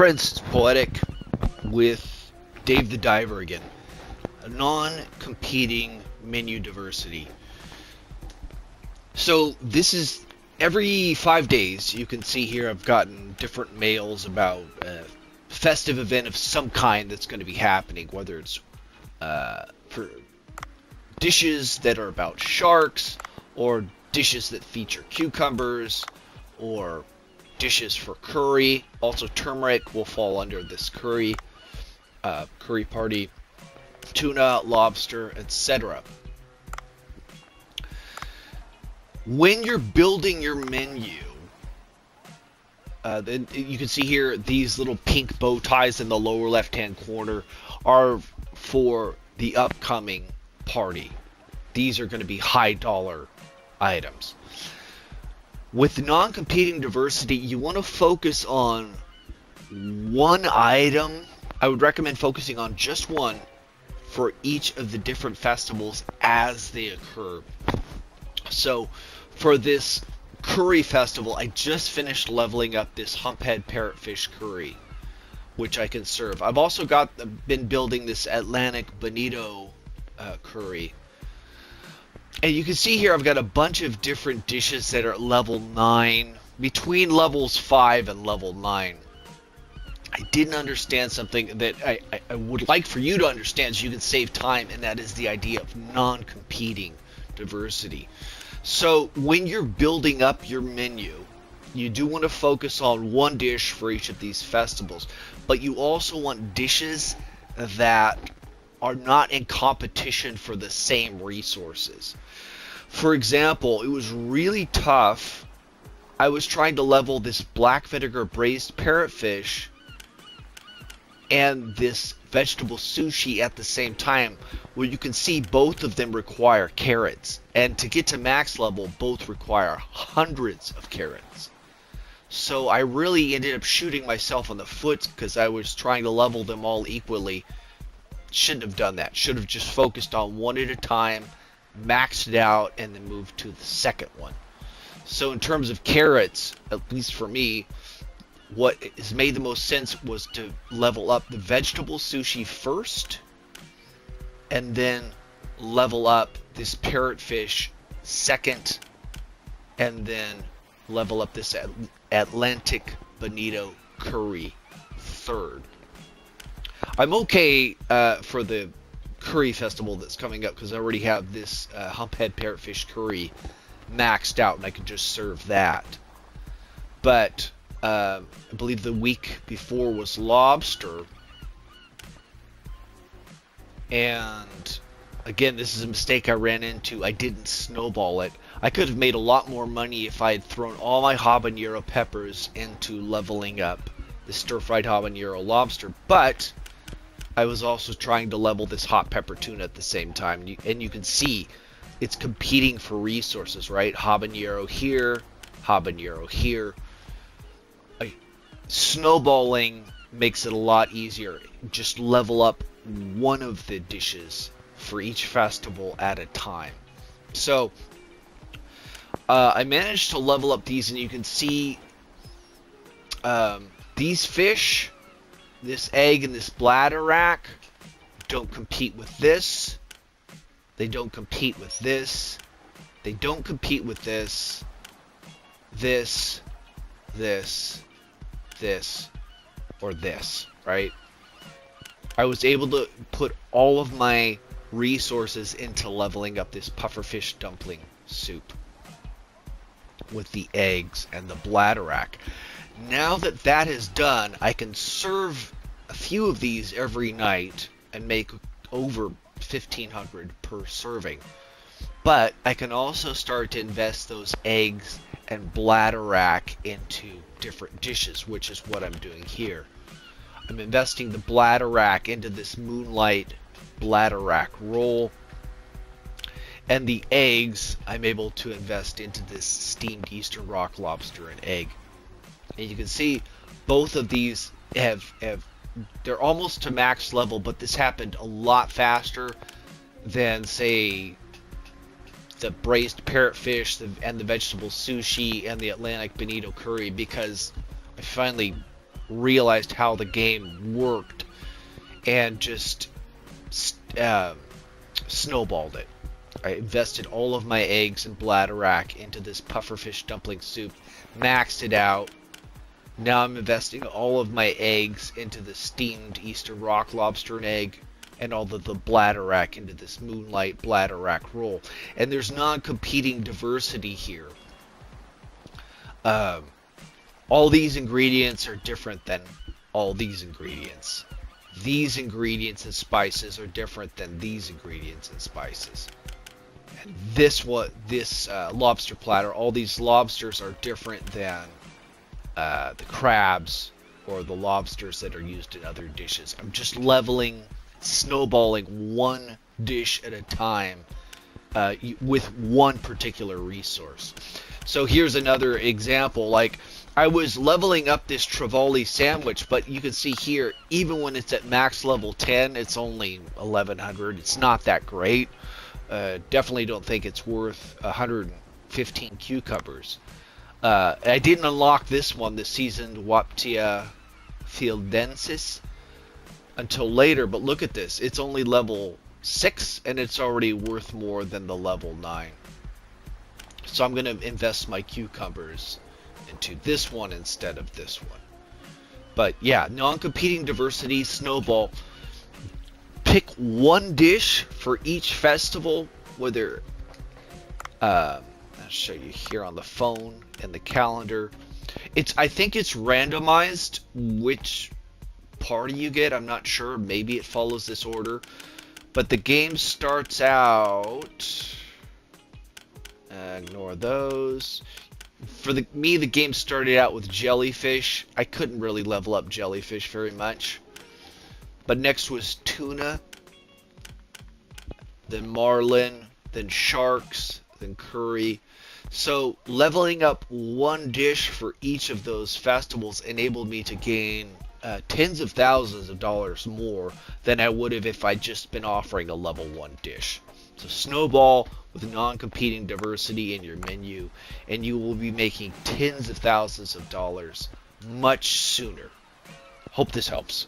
Friends, it's Poetic with Dave the Diver again. A non-competing menu diversity. So this is every five days. You can see here I've gotten different mails about a festive event of some kind that's going to be happening, whether it's uh, for dishes that are about sharks or dishes that feature cucumbers or dishes for curry. Also, turmeric will fall under this curry uh, curry party, tuna, lobster, etc. When you're building your menu, uh, you can see here these little pink bow ties in the lower left-hand corner are for the upcoming party. These are going to be high dollar items. With non-competing diversity, you want to focus on one item. I would recommend focusing on just one for each of the different festivals as they occur. So, for this curry festival, I just finished leveling up this humphead parrotfish curry, which I can serve. I've also got been building this Atlantic bonito uh, curry, and you can see here I've got a bunch of different dishes that are level 9, between levels 5 and level 9. I didn't understand something that I, I, I would like for you to understand so you can save time, and that is the idea of non-competing diversity. So when you're building up your menu, you do want to focus on one dish for each of these festivals, but you also want dishes that are not in competition for the same resources. For example, it was really tough. I was trying to level this black vinegar braised parrotfish and this vegetable sushi at the same time where you can see both of them require carrots and to get to max level both require hundreds of carrots so i really ended up shooting myself in the foot because i was trying to level them all equally shouldn't have done that should have just focused on one at a time maxed it out and then moved to the second one so in terms of carrots at least for me what has made the most sense was to level up the vegetable sushi first and then level up this parrotfish second and then level up this Atlantic bonito curry third. I'm okay uh, for the curry festival that's coming up because I already have this uh, humphead parrotfish curry maxed out and I can just serve that. But uh, I believe the week before was lobster. And again, this is a mistake I ran into. I didn't snowball it. I could have made a lot more money if I had thrown all my habanero peppers into leveling up the stir-fried habanero lobster, but I was also trying to level this hot pepper tuna at the same time. And you can see it's competing for resources, right? Habanero here, habanero here snowballing makes it a lot easier. Just level up one of the dishes for each festival at a time. So uh, I managed to level up these, and you can see um, these fish, this egg, and this bladderwrack don't compete with this. They don't compete with this. They don't compete with this. This. This this or this, right? I was able to put all of my resources into leveling up this pufferfish dumpling soup with the eggs and the bladderwrack. Now that that is done, I can serve a few of these every night and make over 1500 per serving. But I can also start to invest those eggs and bladderwrack into different dishes, which is what I'm doing here. I'm investing the bladderwrack into this moonlight bladderwrack roll. And the eggs, I'm able to invest into this steamed eastern rock lobster and egg. And you can see both of these have, have they're almost to max level, but this happened a lot faster than say the braised parrotfish and the vegetable sushi and the Atlantic bonito curry because I finally realized how the game worked and just uh, snowballed it. I invested all of my eggs and bladderwrack into this pufferfish dumpling soup, maxed it out. Now I'm investing all of my eggs into the steamed Eastern rock lobster and egg, and all of the bladderwrack into this moonlight bladderwrack roll. And there's non-competing diversity here. Um, all these ingredients are different than all these ingredients. These ingredients and spices are different than these ingredients and spices And this what this uh, lobster platter, all these lobsters are different than uh, the crabs or the lobsters that are used in other dishes. I'm just leveling, snowballing one dish at a time uh, with one particular resource. So here's another example. Like I was leveling up this Trevally sandwich, but you can see here, even when it's at max level 10, it's only 1100. It's not that great. Uh, definitely don't think it's worth 115 cucumbers. Uh, I didn't unlock this one, the seasoned Waptia fieldensis, until later, but look at this. It's only level 6, and it's already worth more than the level 9. So I'm going to invest my cucumbers into this one instead of this one. But yeah, non-competing diversity, snowball pick one dish for each festival, whether uh, I'll show you here on the phone and the calendar. It's I think it's randomized which party you get. I'm not sure. Maybe it follows this order, but the game starts out. Uh, ignore those. For the me, the game started out with jellyfish. I couldn't really level up jellyfish very much. But next was tuna, then marlin, then sharks, then curry. So leveling up one dish for each of those festivals enabled me to gain uh, tens of thousands of dollars more than I would have if I'd just been offering a level one dish. So snowball with non-competing diversity in your menu, and you will be making tens of thousands of dollars much sooner. Hope this helps.